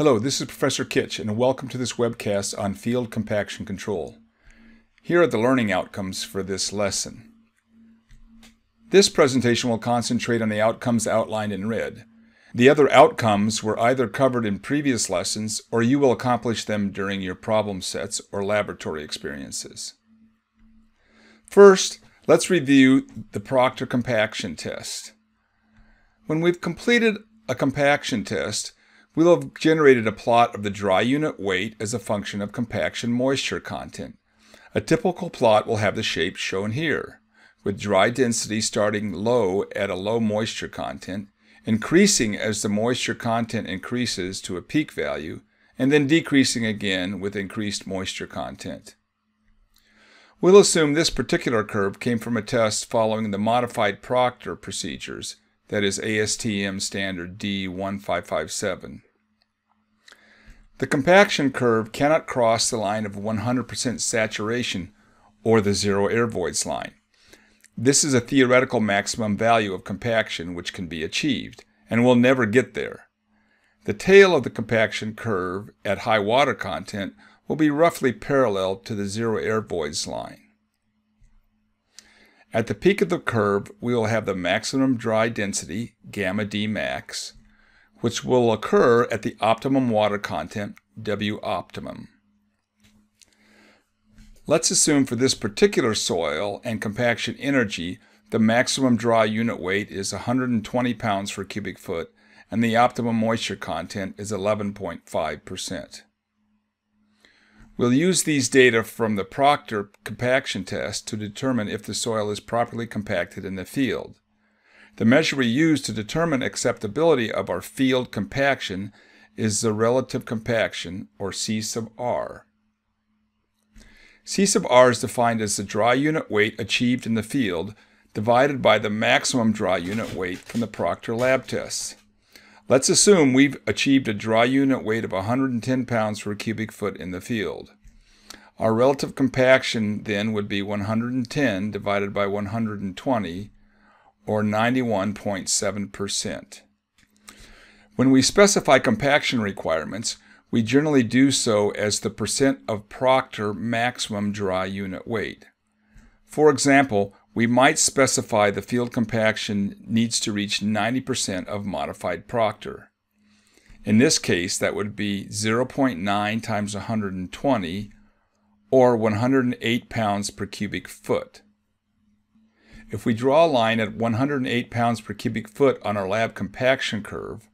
Hello, this is Professor Kitch, and welcome to this webcast on field compaction control. Here are the learning outcomes for this lesson. This presentation will concentrate on the outcomes outlined in red. The other outcomes were either covered in previous lessons or you will accomplish them during your problem sets or laboratory experiences. First, let's review the Proctor compaction test. When we've completed a compaction test, we'll have generated a plot of the dry unit weight as a function of compaction moisture content. A typical plot will have the shape shown here, with dry density starting low at a low moisture content, increasing as the moisture content increases to a peak value, and then decreasing again with increased moisture content. We'll assume this particular curve came from a test following the modified Proctor procedures that is ASTM standard D1557. The compaction curve cannot cross the line of 100% saturation or the zero air voids line. This is a theoretical maximum value of compaction which can be achieved, and will never get there. The tail of the compaction curve at high water content will be roughly parallel to the zero air voids line. At the peak of the curve, we will have the maximum dry density, gamma D max, which will occur at the optimum water content, W optimum. Let's assume for this particular soil and compaction energy, the maximum dry unit weight is 120 pounds per cubic foot and the optimum moisture content is 11.5%. We'll use these data from the Proctor compaction test to determine if the soil is properly compacted in the field. The measure we use to determine acceptability of our field compaction is the relative compaction, or C sub r. C sub r is defined as the dry unit weight achieved in the field divided by the maximum dry unit weight from the Proctor lab tests. Let's assume we've achieved a dry unit weight of 110 pounds per cubic foot in the field. Our relative compaction then would be 110 divided by 120, or 91.7%. When we specify compaction requirements, we generally do so as the percent of Proctor maximum dry unit weight. For example, we might specify the field compaction needs to reach 90% of modified Proctor. In this case, that would be 0.9 times 120, or 108 pounds per cubic foot. If we draw a line at 108 pounds per cubic foot on our lab compaction curve,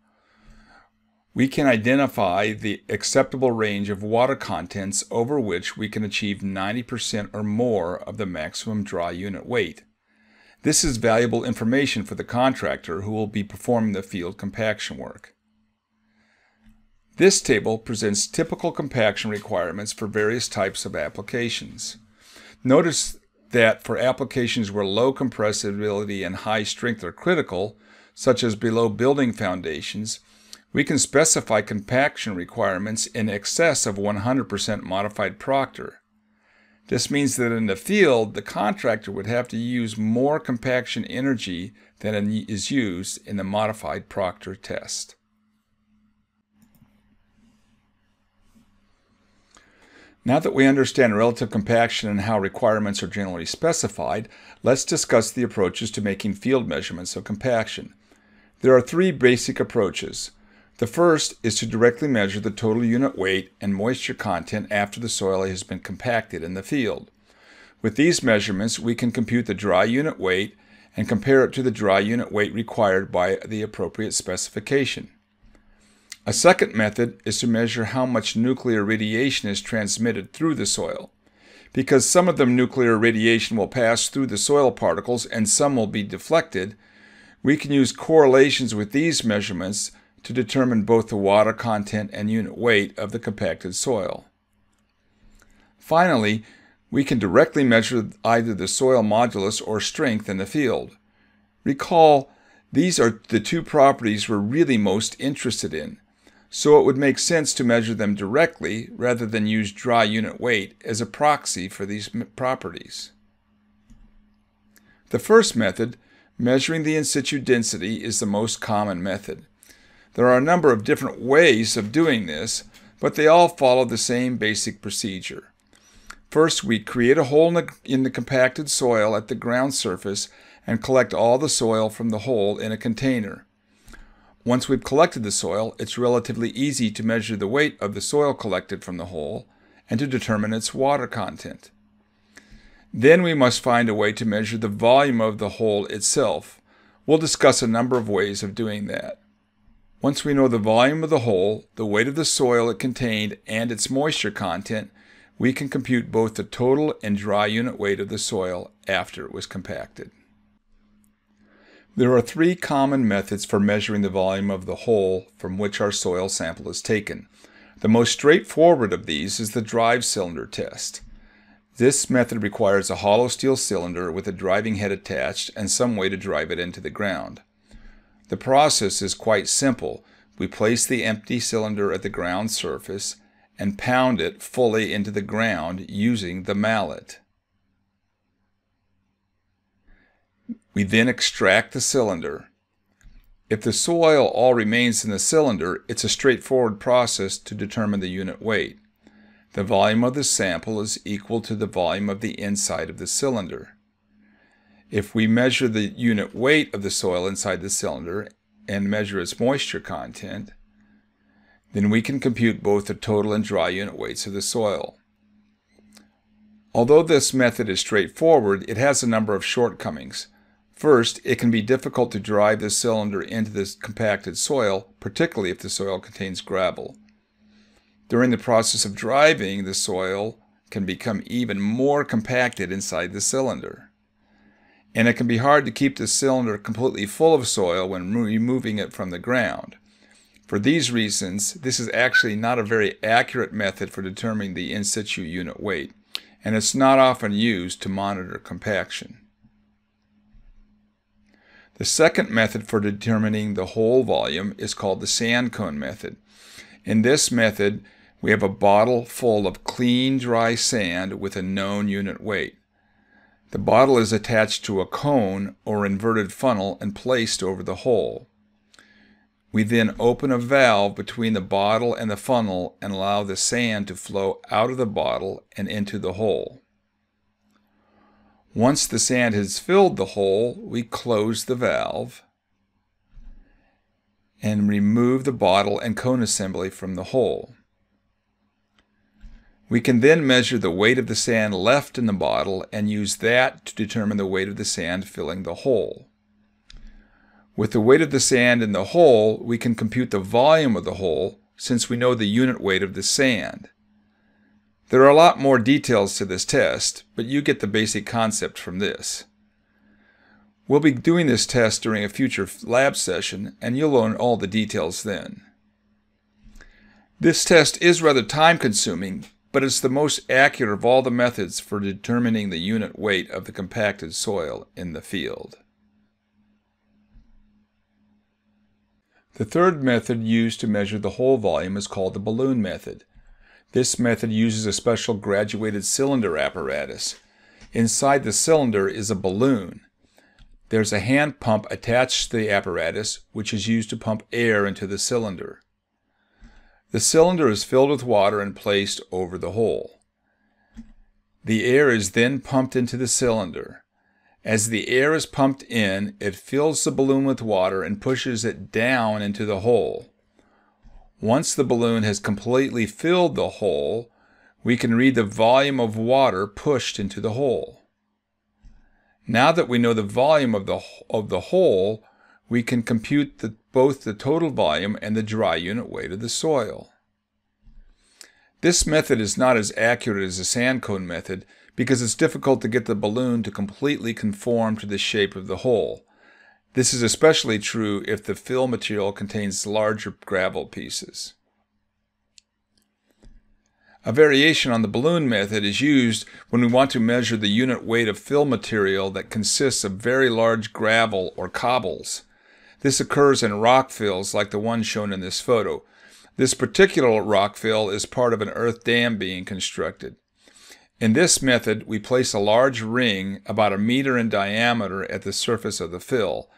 we can identify the acceptable range of water contents over which we can achieve 90% or more of the maximum dry unit weight. This is valuable information for the contractor who will be performing the field compaction work. This table presents typical compaction requirements for various types of applications. Notice that for applications where low compressibility and high strength are critical, such as below building foundations, we can specify compaction requirements in excess of 100% modified Proctor. This means that in the field, the contractor would have to use more compaction energy than is used in the modified Proctor test. Now that we understand relative compaction and how requirements are generally specified, let's discuss the approaches to making field measurements of compaction. There are three basic approaches. The first is to directly measure the total unit weight and moisture content after the soil has been compacted in the field. With these measurements, we can compute the dry unit weight and compare it to the dry unit weight required by the appropriate specification. A second method is to measure how much nuclear radiation is transmitted through the soil. Because some of the nuclear radiation will pass through the soil particles and some will be deflected, we can use correlations with these measurements to determine both the water content and unit weight of the compacted soil. Finally, we can directly measure either the soil modulus or strength in the field. Recall, these are the two properties we're really most interested in, so it would make sense to measure them directly rather than use dry unit weight as a proxy for these properties. The first method, measuring the in situ density, is the most common method. There are a number of different ways of doing this, but they all follow the same basic procedure. First, we create a hole in the, compacted soil at the ground surface and collect all the soil from the hole in a container. Once we've collected the soil, it's relatively easy to measure the weight of the soil collected from the hole and to determine its water content. Then we must find a way to measure the volume of the hole itself. We'll discuss a number of ways of doing that. Once we know the volume of the hole, the weight of the soil it contained, and its moisture content, we can compute both the total and dry unit weight of the soil after it was compacted. There are three common methods for measuring the volume of the hole from which our soil sample is taken. The most straightforward of these is the drive cylinder test. This method requires a hollow steel cylinder with a driving head attached and some way to drive it into the ground. The process is quite simple. We place the empty cylinder at the ground surface and pound it fully into the ground using the mallet. We then extract the cylinder. If the soil all remains in the cylinder, it's a straightforward process to determine the unit weight. The volume of the sample is equal to the volume of the inside of the cylinder. If we measure the unit weight of the soil inside the cylinder and measure its moisture content, then we can compute both the total and dry unit weights of the soil. Although this method is straightforward, it has a number of shortcomings. First, it can be difficult to drive the cylinder into this compacted soil, particularly if the soil contains gravel. During the process of driving, the soil can become even more compacted inside the cylinder. And it can be hard to keep the cylinder completely full of soil when removing it from the ground. For these reasons, this is actually not a very accurate method for determining the in situ unit weight, and it's not often used to monitor compaction. The second method for determining the hole volume is called the sand cone method. In this method, we have a bottle full of clean, dry sand with a known unit weight. The bottle is attached to a cone or inverted funnel and placed over the hole. We then open a valve between the bottle and the funnel and allow the sand to flow out of the bottle and into the hole. Once the sand has filled the hole, we close the valve and remove the bottle and cone assembly from the hole. We can then measure the weight of the sand left in the bottle and use that to determine the weight of the sand filling the hole. With the weight of the sand in the hole, we can compute the volume of the hole since we know the unit weight of the sand. There are a lot more details to this test, but you get the basic concept from this. We'll be doing this test during a future lab session, and you'll learn all the details then. This test is rather time consuming, but it's the most accurate of all the methods for determining the unit weight of the compacted soil in the field. The third method used to measure the hole volume is called the balloon method. This method uses a special graduated cylinder apparatus. Inside the cylinder is a balloon. There's a hand pump attached to the apparatus, which is used to pump air into the cylinder. The cylinder is filled with water and placed over the hole. The air is then pumped into the cylinder. As the air is pumped in, it fills the balloon with water and pushes it down into the hole. Once the balloon has completely filled the hole, we can read the volume of water pushed into the hole. Now that we know the volume of the, of the hole, we can compute the, both the total volume and the dry unit weight of the soil. This method is not as accurate as the sand cone method because it's difficult to get the balloon to completely conform to the shape of the hole. This is especially true if the fill material contains larger gravel pieces. A variation on the balloon method is used when we want to measure the unit weight of fill material that consists of very large gravel or cobbles. This occurs in rock fills like the one shown in this photo. This particular rock fill is part of an earth dam being constructed. In this method, we place a large ring about a meter in diameter at the surface of the fill.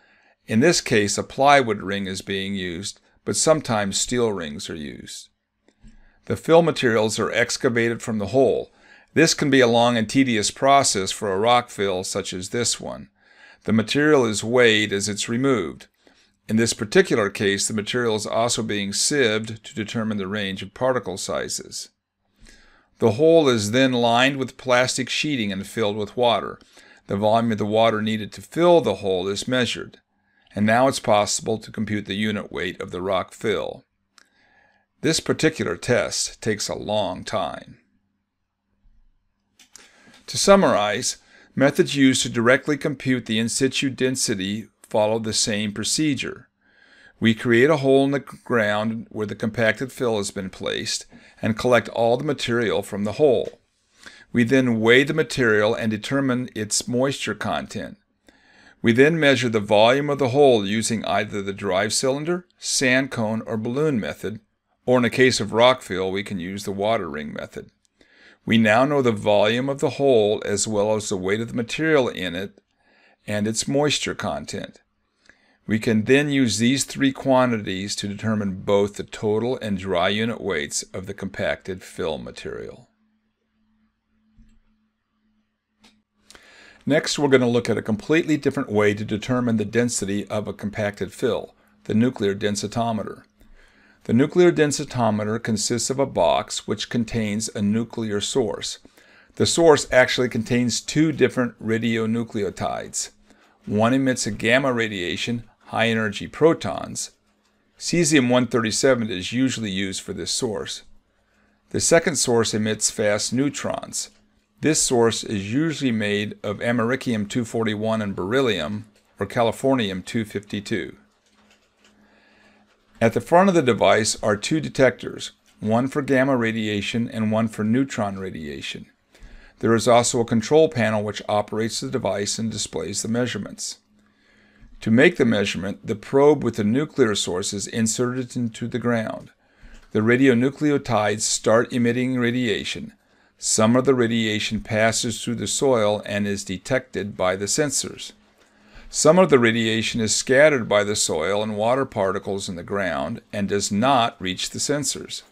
In this case, a plywood ring is being used, but sometimes steel rings are used. The fill materials are excavated from the hole. This can be a long and tedious process for a rock fill such as this one. The material is weighed as it's removed. In this particular case, the material is also being sieved to determine the range of particle sizes. The hole is then lined with plastic sheeting and filled with water. The volume of the water needed to fill the hole is measured. And now it's possible to compute the unit weight of the rock fill. This particular test takes a long time. To summarize, methods used to directly compute the in situ density follow the same procedure. We create a hole in the ground where the compacted fill has been placed and collect all the material from the hole. We then weigh the material and determine its moisture content. We then measure the volume of the hole using either the drive cylinder, sand cone, or balloon method, or in the case of rock fill, we can use the water ring method. We now know the volume of the hole as well as the weight of the material in it and its moisture content. We can then use these three quantities to determine both the total and dry unit weights of the compacted fill material. Next, we're going to look at a completely different way to determine the density of a compacted fill, the nuclear densitometer. The nuclear densitometer consists of a box which contains a nuclear source. The source actually contains two different radionuclides. One emits a gamma radiation, high energy protons. Cesium-137 is usually used for this source. The second source emits fast neutrons. This source is usually made of americium-241 and beryllium, or californium-252. At the front of the device are two detectors, one for gamma radiation and one for neutron radiation. There is also a control panel which operates the device and displays the measurements. To make the measurement, the probe with the nuclear source is inserted into the ground. The radionuclides start emitting radiation. Some of the radiation passes through the soil and is detected by the sensors. Some of the radiation is scattered by the soil and water particles in the ground and does not reach the sensors.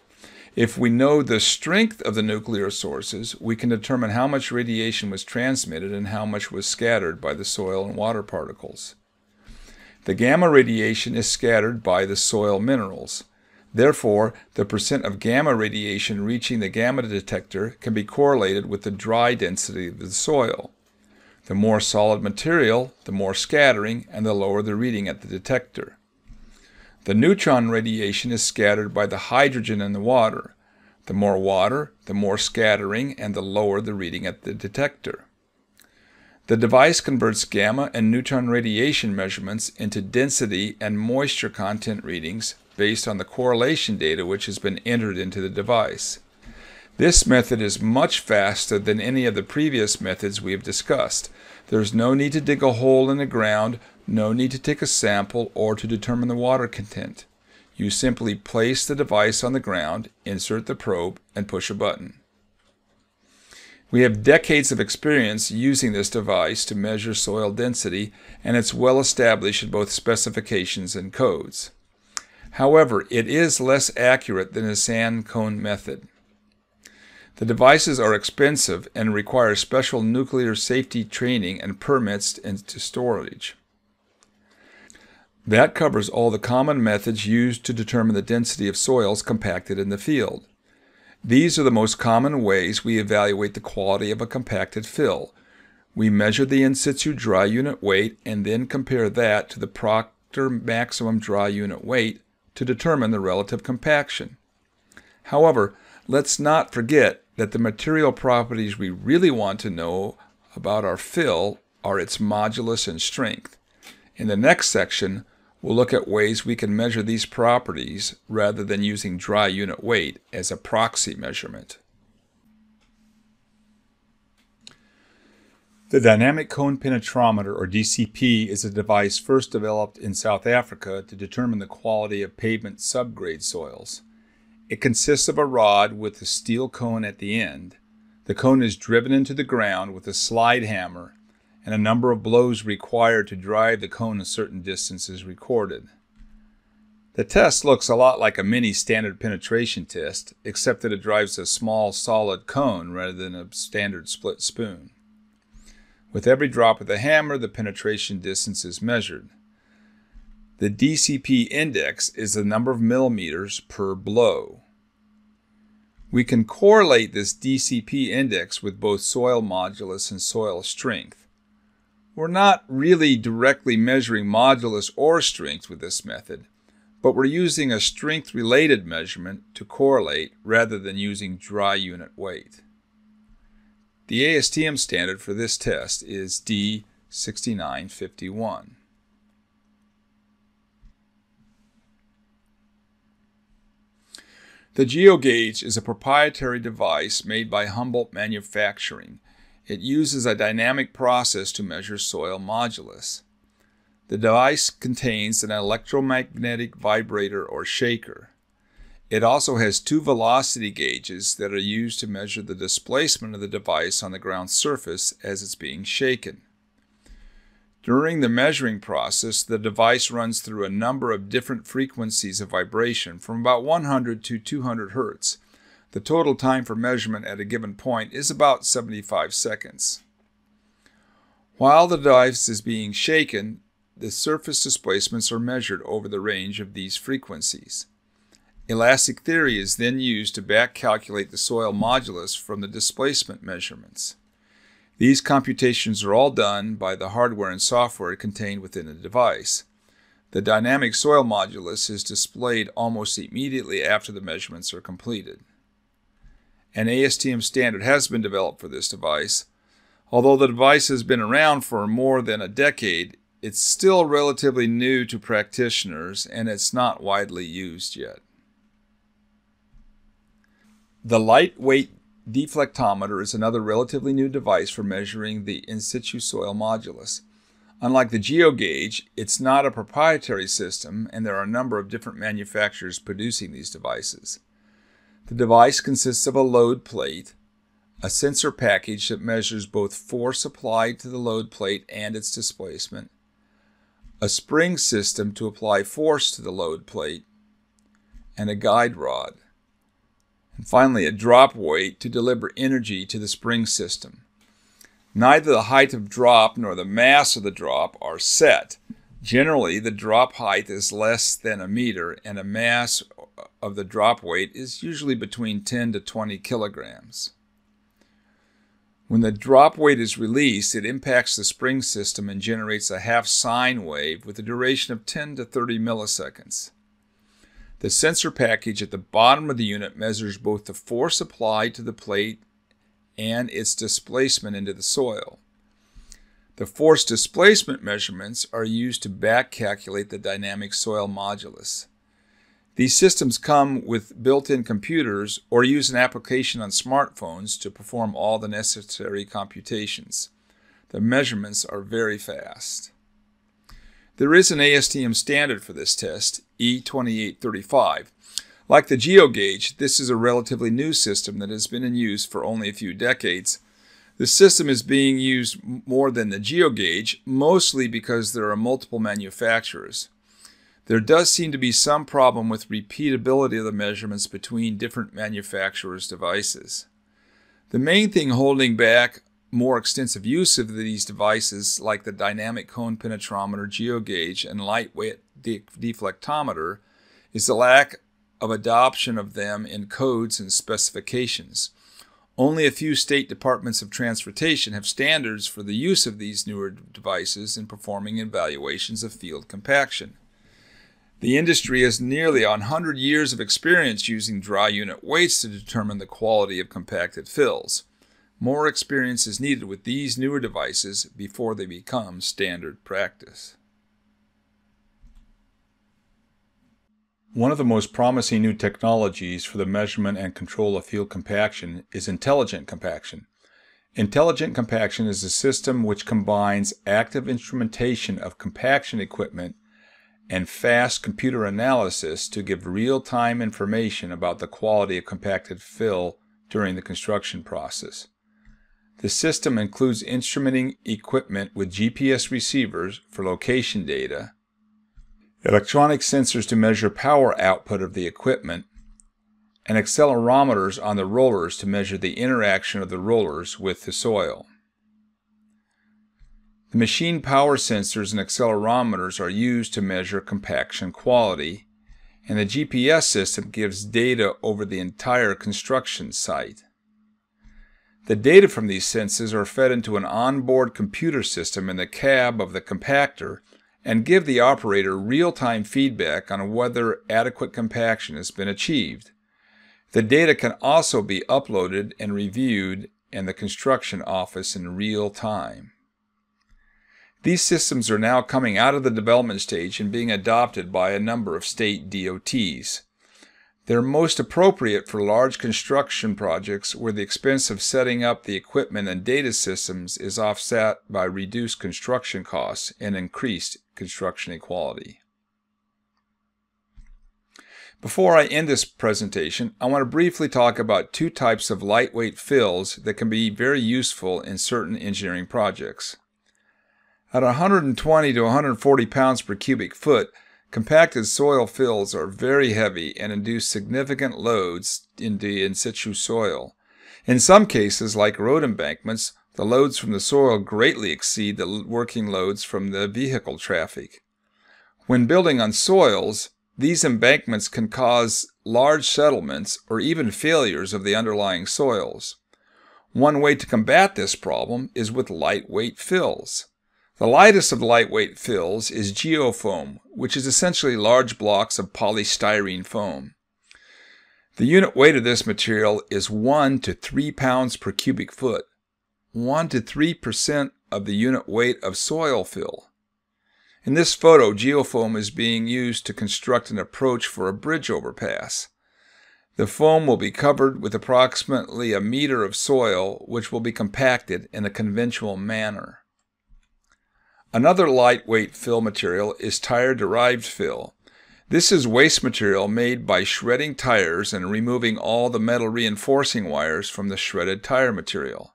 If we know the strength of the nuclear sources, we can determine how much radiation was transmitted and how much was scattered by the soil and water particles. The gamma radiation is scattered by the soil minerals. Therefore, the percent of gamma radiation reaching the gamma detector can be correlated with the dry density of the soil. The more solid material, the more scattering, and the lower the reading at the detector. The neutron radiation is scattered by the hydrogen in the water. The more water, the more scattering, and the lower the reading at the detector. The device converts gamma and neutron radiation measurements into density and moisture content readings based on the correlation data which has been entered into the device. This method is much faster than any of the previous methods we have discussed. There's no need to dig a hole in the ground, no need to take a sample or to determine the water content. You simply place the device on the ground, insert the probe, and push a button. We have decades of experience using this device to measure soil density, and it's well established in both specifications and codes. However, it is less accurate than the sand cone method. The devices are expensive and require special nuclear safety training and permits into storage. That covers all the common methods used to determine the density of soils compacted in the field. These are the most common ways we evaluate the quality of a compacted fill. We measure the in situ dry unit weight and then compare that to the Proctor maximum dry unit weight to determine the relative compaction. However, let's not forget that the material properties we really want to know about our fill are its modulus and strength. In the next section, we'll look at ways we can measure these properties rather than using dry unit weight as a proxy measurement. The Dynamic Cone Penetrometer, or DCP, is a device first developed in South Africa to determine the quality of pavement subgrade soils. It consists of a rod with a steel cone at the end. The cone is driven into the ground with a slide hammer, and a number of blows required to drive the cone a certain distance is recorded. The test looks a lot like a mini standard penetration test, except that it drives a small solid cone rather than a standard split spoon. With every drop of the hammer, the penetration distance is measured. The DCP index is the number of millimeters per blow. We can correlate this DCP index with both soil modulus and soil strength. We're not really directly measuring modulus or strength with this method, but we're using a strength-related measurement to correlate rather than using dry unit weight. The ASTM standard for this test is D6951. The GeoGauge is a proprietary device made by Humboldt Manufacturing. It uses a dynamic process to measure soil modulus. The device contains an electromagnetic vibrator or shaker. It also has two velocity gauges that are used to measure the displacement of the device on the ground surface as it's being shaken. During the measuring process, the device runs through a number of different frequencies of vibration from about 100 to 200 Hertz. The total time for measurement at a given point is about 75 seconds. While the device is being shaken, the surface displacements are measured over the range of these frequencies. Elastic theory is then used to back calculate the soil modulus from the displacement measurements. These computations are all done by the hardware and software contained within the device. The dynamic soil modulus is displayed almost immediately after the measurements are completed. An ASTM standard has been developed for this device. Although the device has been around for more than a decade, it's still relatively new to practitioners and it's not widely used yet. The lightweight deflectometer is another relatively new device for measuring the in situ soil modulus. Unlike the GeoGauge, it's not a proprietary system and there are a number of different manufacturers producing these devices. The device consists of a load plate, a sensor package that measures both force applied to the load plate and its displacement, a spring system to apply force to the load plate, and a guide rod. And finally, a drop weight to deliver energy to the spring system. Neither the height of drop nor the mass of the drop are set. Generally, the drop height is less than a meter, and a mass of the drop weight is usually between 10 to 20 kilograms. When the drop weight is released, it impacts the spring system and generates a half sine wave with a duration of 10 to 30 milliseconds. The sensor package at the bottom of the unit measures both the force applied to the plate and its displacement into the soil. The force displacement measurements are used to back calculate the dynamic soil modulus. These systems come with built-in computers or use an application on smartphones to perform all the necessary computations. The measurements are very fast. There is an ASTM standard for this test, E2835. Like the GeoGauge, this is a relatively new system that has been in use for only a few decades. The system is being used more than the GeoGauge, mostly because there are multiple manufacturers. There does seem to be some problem with repeatability of the measurements between different manufacturers' devices. The main thing holding back more extensive use of these devices like the dynamic cone penetrometer, GeoGauge, and lightweight de deflectometer is the lack of adoption of them in codes and specifications. Only a few state departments of transportation have standards for the use of these newer devices in performing evaluations of field compaction. The industry has nearly 100 years of experience using dry unit weights to determine the quality of compacted fills. More experience is needed with these newer devices before they become standard practice. One of the most promising new technologies for the measurement and control of field compaction is intelligent compaction. Intelligent compaction is a system which combines active instrumentation of compaction equipment and fast computer analysis to give real-time information about the quality of compacted fill during the construction process. The system includes instrumenting equipment with GPS receivers for location data. electronic sensors to measure power output of the equipment, and accelerometers on the rollers to measure the interaction of the rollers with the soil. The machine power sensors and accelerometers are used to measure compaction quality, and the GPS system gives data over the entire construction site. The data from these sensors are fed into an onboard computer system in the cab of the compactor and give the operator real-time feedback on whether adequate compaction has been achieved. The data can also be uploaded and reviewed in the construction office in real time. These systems are now coming out of the development stage and being adopted by a number of state DOTs. They're most appropriate for large construction projects where the expense of setting up the equipment and data systems is offset by reduced construction costs and increased construction equality. Before I end this presentation, I want to briefly talk about two types of lightweight fills that can be very useful in certain engineering projects. At 120 to 140 pounds per cubic foot, compacted soil fills are very heavy and induce significant loads in the in situ soil. In some cases, like road embankments, the loads from the soil greatly exceed the working loads from the vehicle traffic. When building on soils, these embankments can cause large settlements or even failures of the underlying soils. One way to combat this problem is with lightweight fills. The lightest of lightweight fills is geofoam, which is essentially large blocks of polystyrene foam. The unit weight of this material is 1 to 3 pounds per cubic foot, 1 to 3% of the unit weight of soil fill. In this photo, geofoam is being used to construct an approach for a bridge overpass. The foam will be covered with approximately a meter of soil, which will be compacted in a conventional manner. Another lightweight fill material is tire-derived fill. This is waste material made by shredding tires and removing all the metal reinforcing wires from the shredded tire material.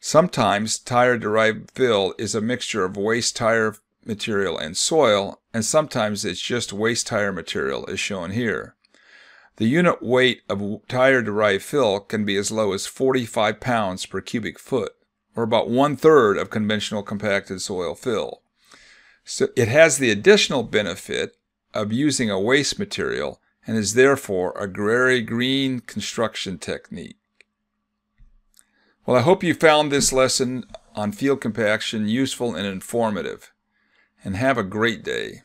Sometimes tire-derived fill is a mixture of waste tire material and soil, and sometimes it's just waste tire material as shown here. The unit weight of tire-derived fill can be as low as 45 pounds per cubic foot or about one third of conventional compacted soil fill. So it has the additional benefit of using a waste material and is therefore a very green construction technique. Well, I hope you found this lesson on field compaction useful and informative, and have a great day.